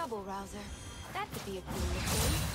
trouble rouser. That could be a cool thing.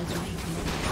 has awakened.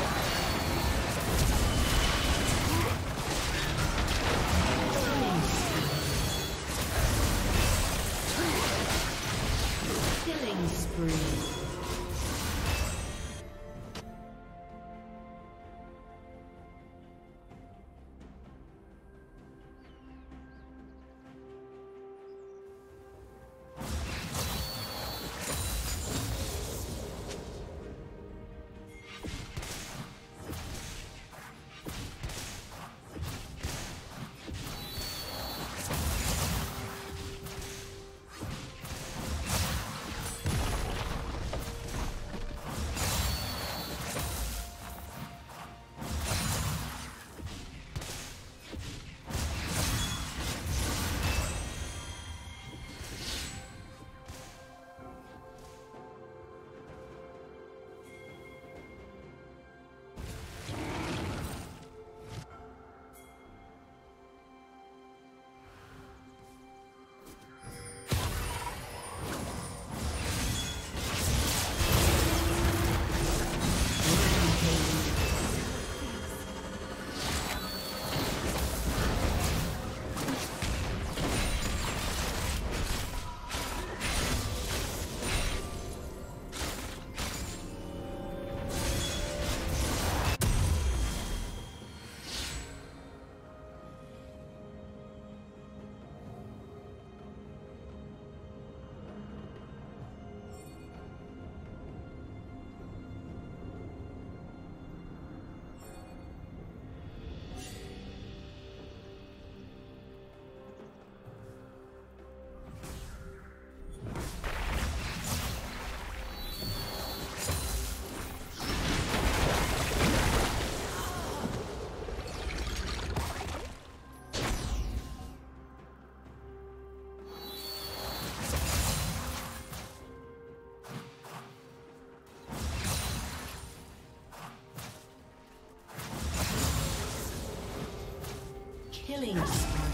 Killing spree.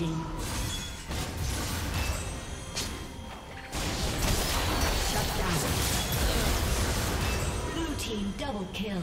Dominating. Shut down. Blue team double kill.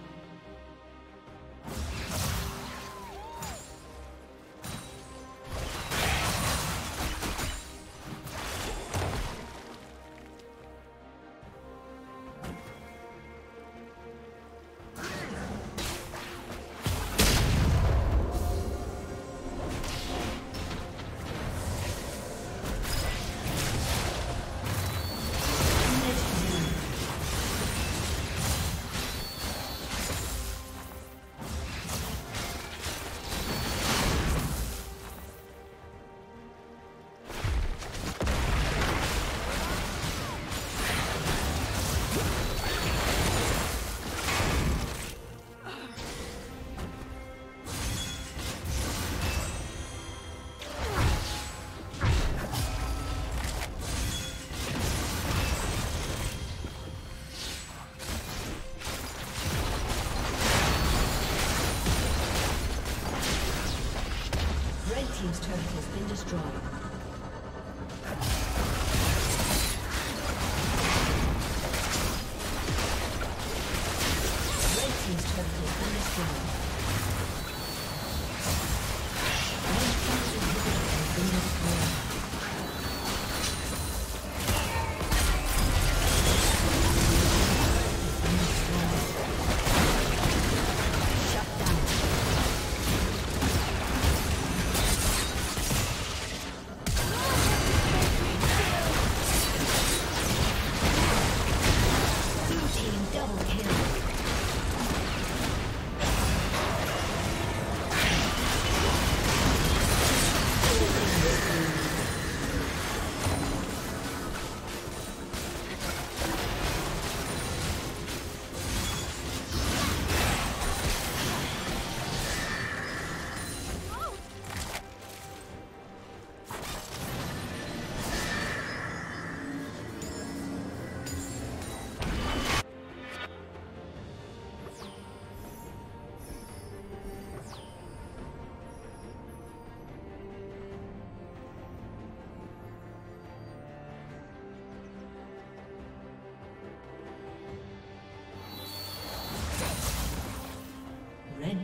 destroyed.